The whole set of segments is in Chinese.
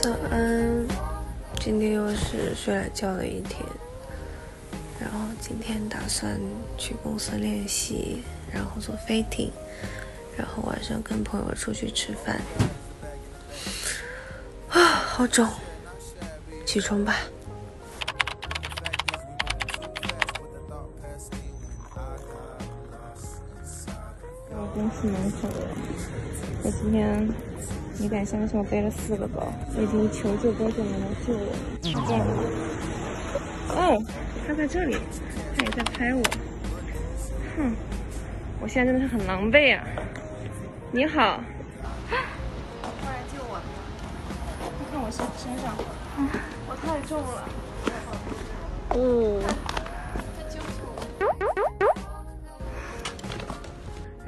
早安，今天又是睡懒觉的一天。然后今天打算去公司练习，然后做飞艇，然后晚上跟朋友出去吃饭。啊，好肿，起床吧。到公司门口了，我今天。你敢相信我背了四个包？我已经求救多久没来救我？哦，他在这里，他也在拍我。哼，我现在真的是很狼狈啊！你好，快来救我！你看我身身上，我太重了。哦。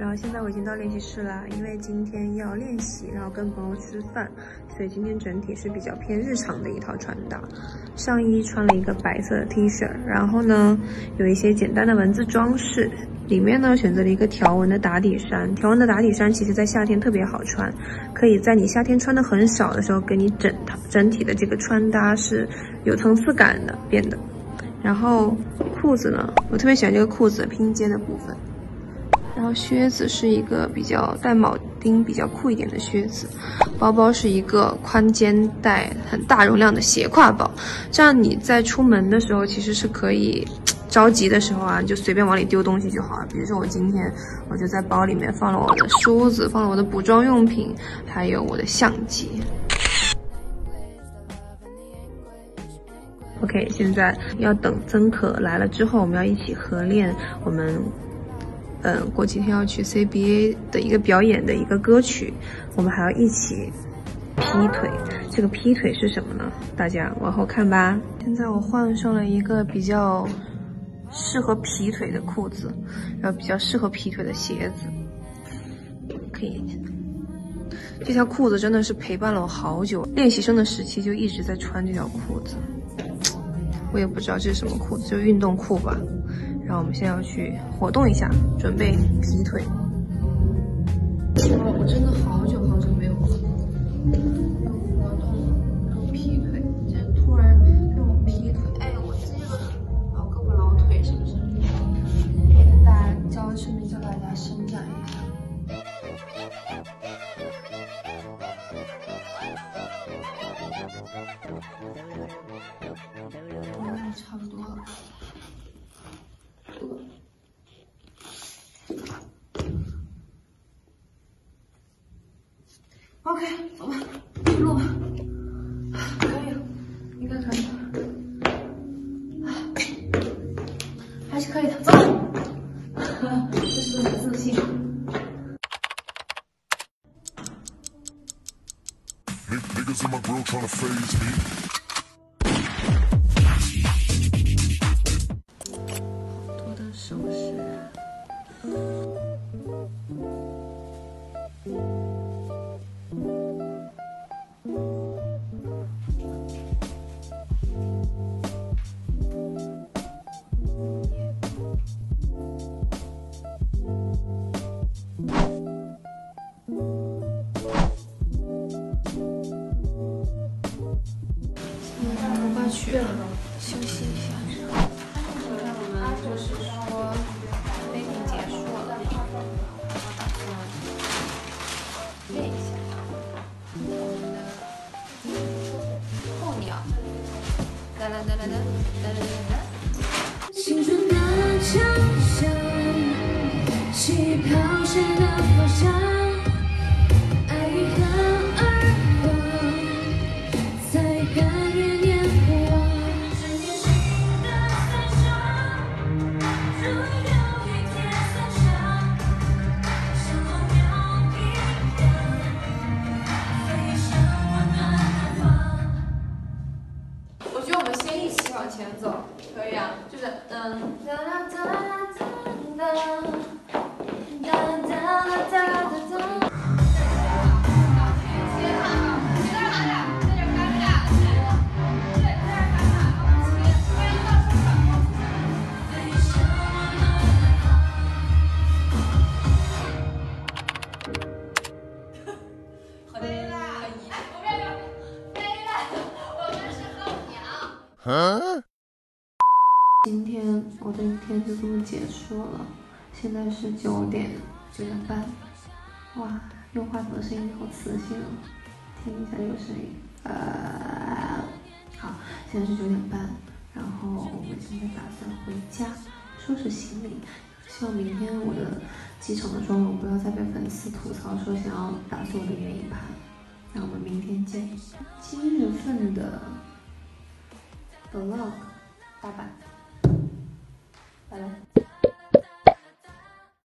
然后现在我已经到练习室了，因为今天要练习，然后跟朋友吃饭，所以今天整体是比较偏日常的一套穿搭。上衣穿了一个白色的 T 恤，然后呢有一些简单的文字装饰，里面呢选择了一个条纹的打底衫。条纹的打底衫其实在夏天特别好穿，可以在你夏天穿的很少的时候，给你整套整体的这个穿搭是有层次感的变得。然后裤子呢，我特别喜欢这个裤子拼接的部分。然后靴子是一个比较带铆钉、比较酷一点的靴子，包包是一个宽肩带、很大容量的斜挎包，这样你在出门的时候其实是可以着急的时候啊，就随便往里丢东西就好了。比如说我今天我就在包里面放了我的梳子，放了我的补妆用品，还有我的相机。OK，现在要等曾可来了之后，我们要一起合练我们。嗯，过几天要去 CBA 的一个表演的一个歌曲，我们还要一起劈腿。这个劈腿是什么呢？大家往后看吧。现在我换上了一个比较适合劈腿的裤子，然后比较适合劈腿的鞋子。可以，这条裤子真的是陪伴了我好久。练习生的时期就一直在穿这条裤子，我也不知道这是什么裤子，就运动裤吧。然后我们现在要去活动一下，准备劈腿。哇我真的好 OK，走吧，录吧，可以，应该可以，还是可以的，走，这是很自信。去休息一下。昨天我们就是说飞艇结束了，我打算练一下我们的候鸟。哒啦哒啦哒哒啦哒哒。青春的长巷，起跑线的方向。往前走可以啊，就是嗯。今天我的一天就这么结束了，现在是九点九点半，哇，用话筒的声音好磁性哦，听一下这个声音，呃，好，现在是九点半，然后我们现在打算回家收拾行李，希望明天我的机场的妆容不要再被粉丝吐槽说想要打碎我的眼影盘，那我们明天见，今日份的 vlog 八百。拜拜。